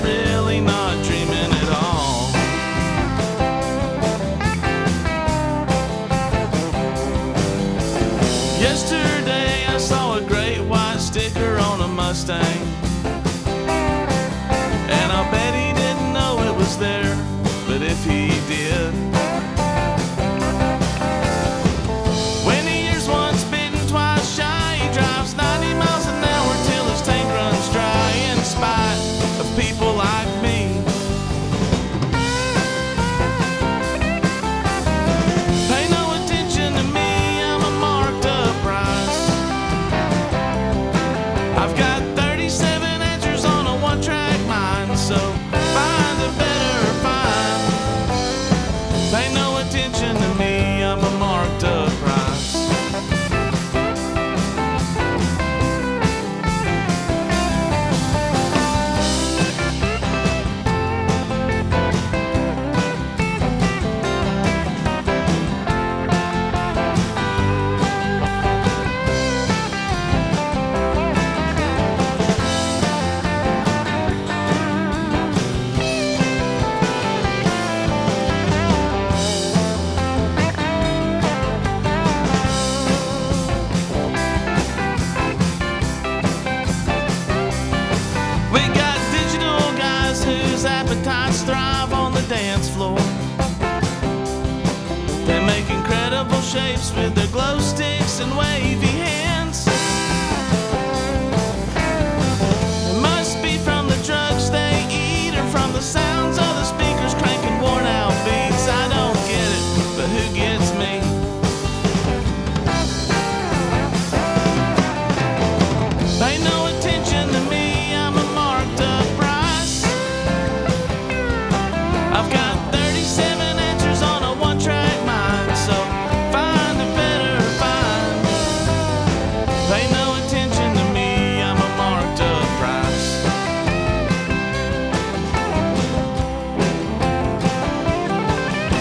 really not dreaming at all. Yesterday I saw a great white sticker on a Mustang. And I bet he didn't know it was there, but if he Zijn shapes with their glow sticks and wavy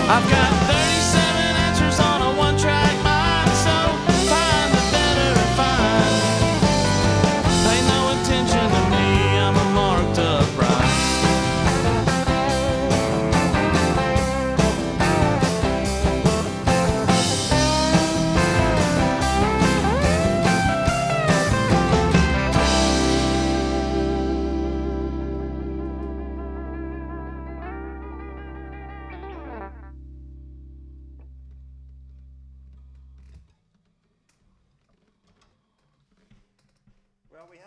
I've got the.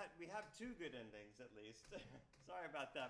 had we have two good endings at least. Sorry about that.